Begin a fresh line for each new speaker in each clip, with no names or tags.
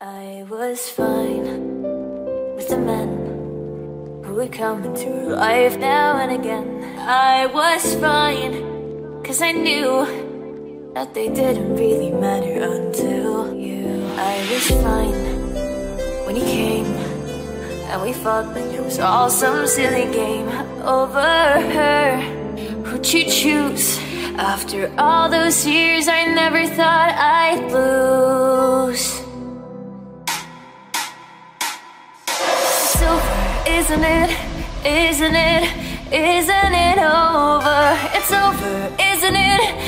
I was fine with the men who come into her life now and again. I was fine, cause I knew that they didn't really matter until you. I was fine when you came, and we fought like it was all some silly game over her. Who'd you choose? After all those years, I never thought I'd lose. It's over, isn't it? Isn't it? Isn't it over? It's over, isn't it?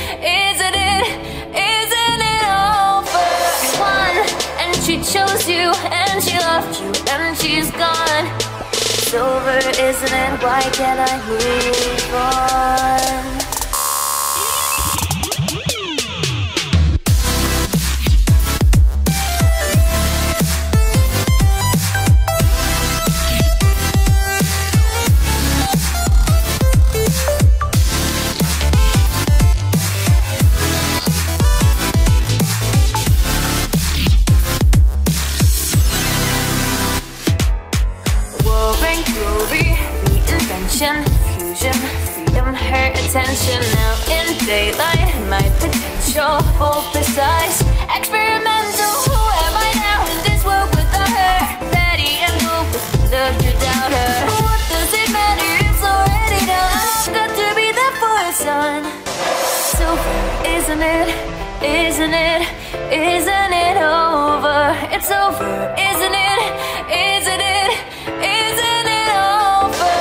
Chose you, and she loved you, and she's gone. It's over, isn't it? Why can't I move on? Isn't it? Isn't it over? It's over, isn't it? Isn't it? Isn't it over?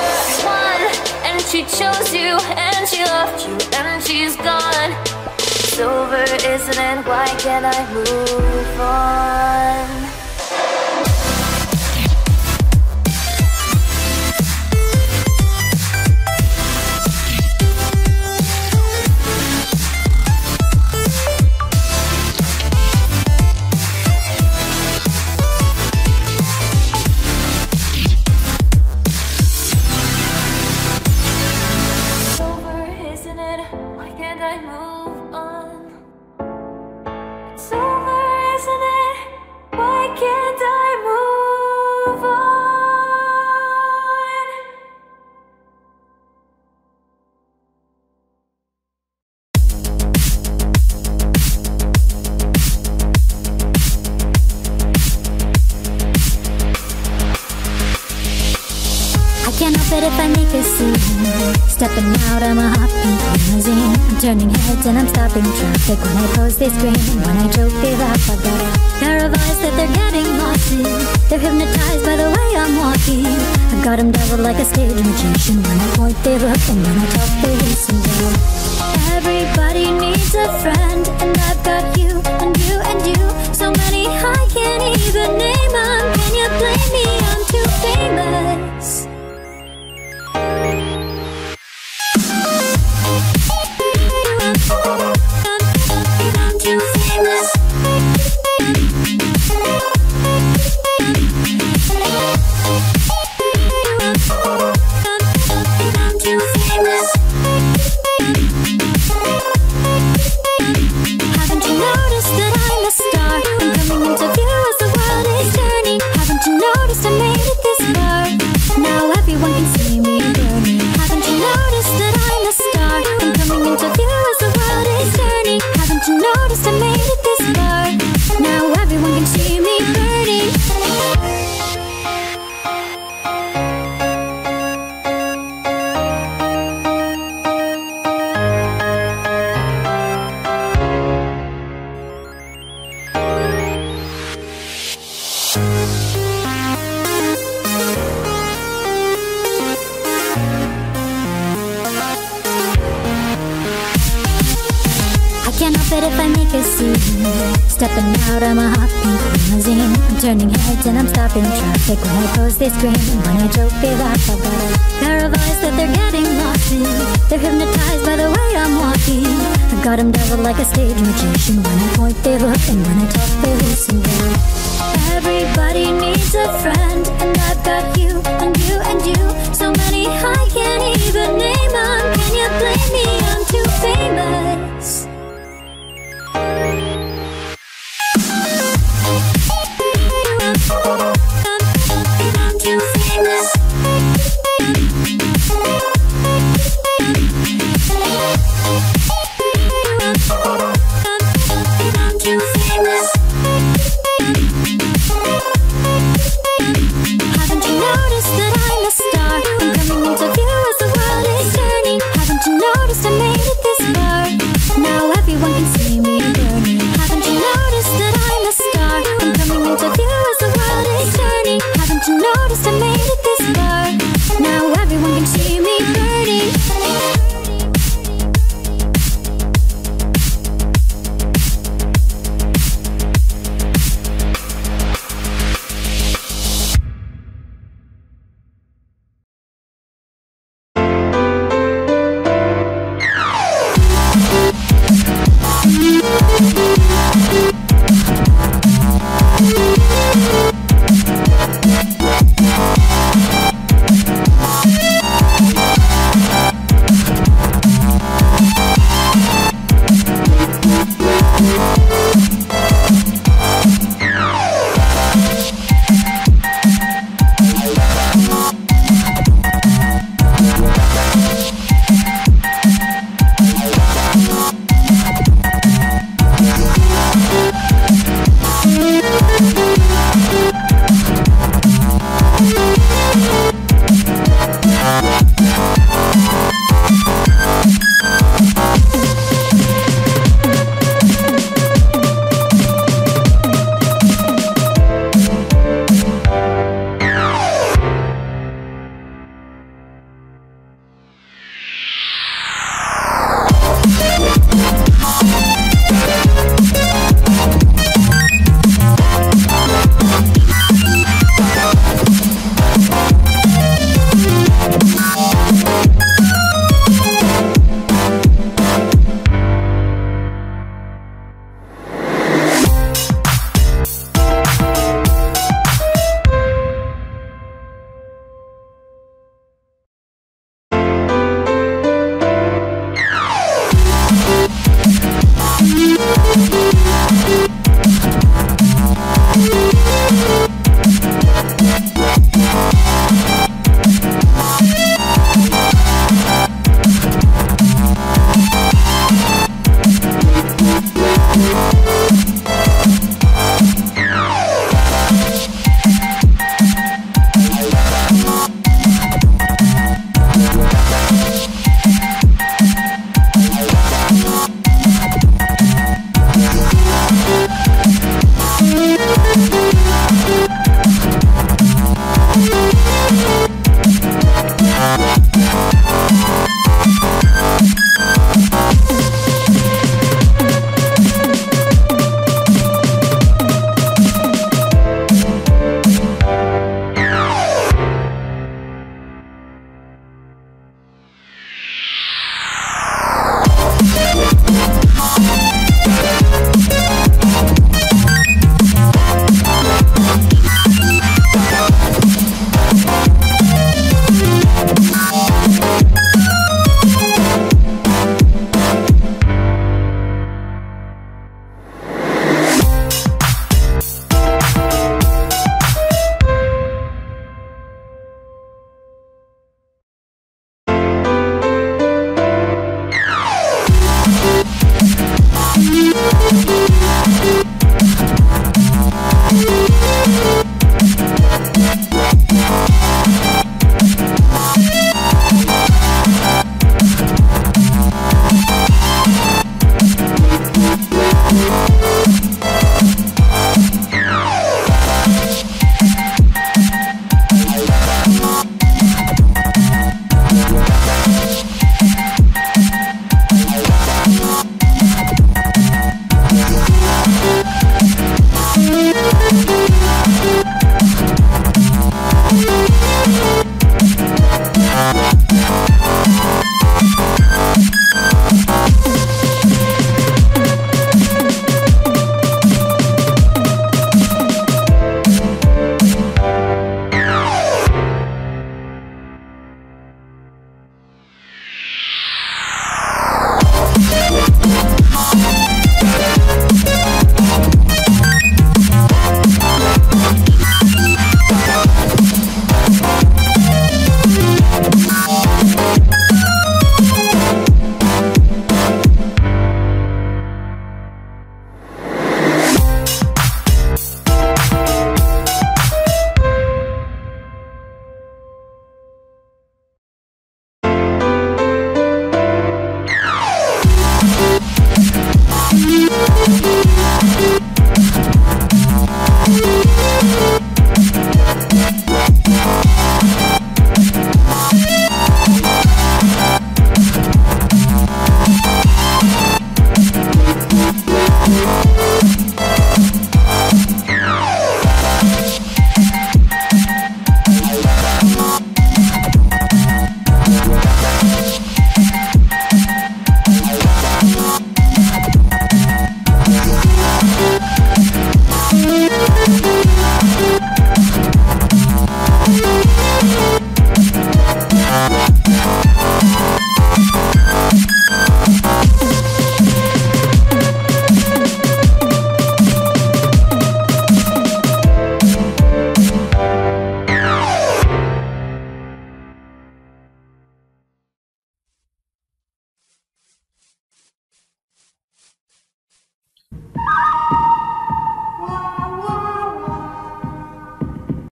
One, and she chose you, and she loved you, and she's gone. It's over, isn't it? Why can't I move on? It
if I make a scene. Stepping out, I'm a heartbeat limousine. I'm turning heads and I'm stopping traffic. When I pose, they scream. When I joke, they laugh. I've got a pair of eyes that they're getting lost in. They're hypnotized by the way I'm walking. I've got them doubled like a stage magician. When I point, they look, and when I talk, they listen down. Everybody needs a friend, and I've got you, and you, and you. So many I can't even name 'em. Can you blame me? I'm too famous. Out, I'm a hot pink limousine. I'm turning heads and I'm stopping traffic. When I pose, they scream. And when I joke, they laugh. I've got a pair that they're getting lost in. They're hypnotized by the way I'm walking. I've got them devil like a stage magician. When I point, they look, and when I talk, they listen. Everybody needs a friend, and I've got you, and you, and you. So many I can't even name